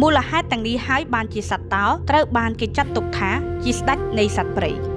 មូលហេតុទាំងនេះហើយបានជាសត្វតោត្រូវបានគេចាត់ទុកថាជាស្ដេចនៃសត្វព្រៃ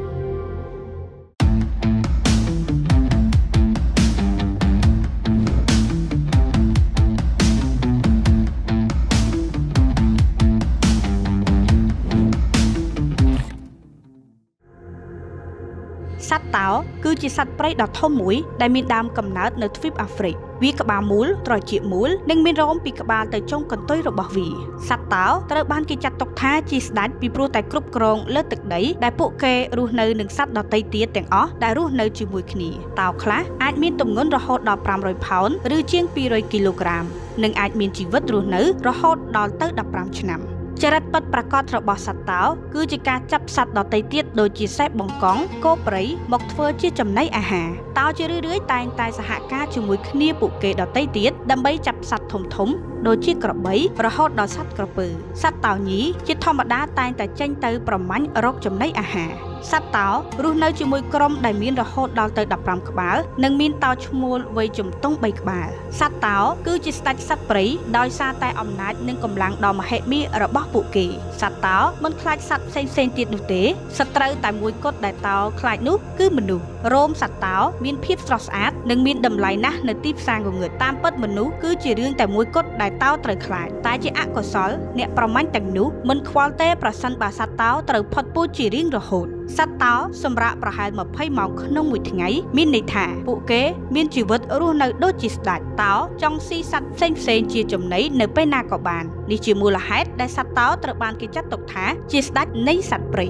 សត្វតោគឺជាសត្វព្រៃដ៏ធំមួយដែលមានដើមកំណើតនៅទ្វីបអាហ្វ្រិកវាក្បាលមូលត្រចៀកមូលនិងមានរោមពីក្បាលទៅចុងកន្ទុយរបស់វាសត្វតោត្រូវបានគេចាត់ទុកថាជាស្ដេចពីព្រោះតែគ្រប់គ្រងលើទឹកដីដែលពួកគេរស់នៅនឹងសត្វដទៃទៀតទាំងអស់ដែលរស់នៅជាមួយគ្នាតោខ្លះអាចមានទម្ងន់រហូតដល់500ផោនឬជាង200គីឡូក្រាមនិងអាចមានជីវិតរស់នៅរហូតដល់ទៅ15ឆ្នាំ ចរិតពិតប្រាកដរបស់សត្វតោគឺជាការចាប់សត្វដទៃទៀតដូចជាសេះបង្កង់គោព្រៃមកធ្វើជាចំណីអាហារតោជារឿយៗតែងតែសហការជាមួយគ្នាពួកគេដទៃទៀតដើម្បីចាប់សត្វធំធំដូចជាក្របីរហូតដល់សត្វក្រពើសត្វតោញីជាធម្មតាតែងតែចេញទៅប្រមាញ់រកចំណីអាហារ សត្វតោរស់នៅជាមួយក្រុមដែលមានរហូតដល់ទៅ15ក្បាលនិងមានតោឈ្មោលវ័យជំទង់3ក្បាលសត្វតោគឺជាស្ដេចសត្វព្រៃដោយសារតែអំណាចនិងកម្លាំងដ៏មហិមារបស់ពួកគេសត្វតោមិនខ្លាចសត្វផ្សេងផ្សេងទៀតនោះទេសត្រូវតែមួយគត់ដែលតោខ្លាចនោះគឺមនុស្សរោមសត្វតោមានភាពស្រស់ស្អាតនិងមានតម្លៃណាស់នៅទីផ្សារងងឹតតាមពិតមនុស្សគឺជារឿងតែមួយគត់ដែលតោត្រូវខ្លាចតែជាអកុសលអ្នកប្រមាញ់ទាំងនោះមិនខ្វល់ទេប្រសិនបើសត្វតោត្រូវផុតពូជជារៀងរហូត សត្វតោសម្រាប់ប្រហែល20ម៉ោងក្នុងមួយថ្ងៃមានន័យថាពួកគេមានជីវិតរស់នៅដូចជាស្ដេចតោចង់ស៊ីសត្វផ្សេងផ្សេងជាចំណីនៅពេលណាក៏បាននេះជាមូលហេតុដែលសត្វតោត្រូវបានគេចាត់ទុកថាជាស្ដេចនៃសត្វព្រៃ